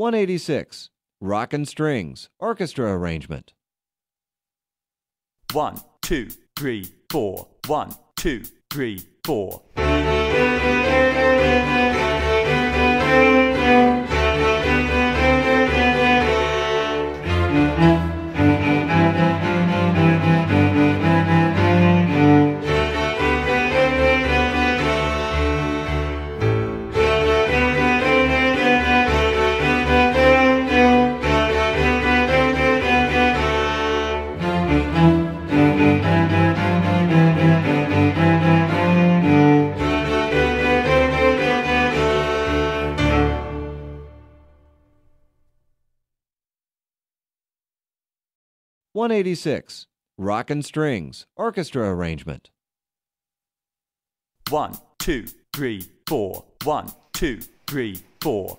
186. Rockin' Strings, Orchestra Arrangement. One, two, three, four. One, two, three, four. One eighty six. Rockin' Strings, Orchestra Arrangement. One, two, three, four. One, two, three, four.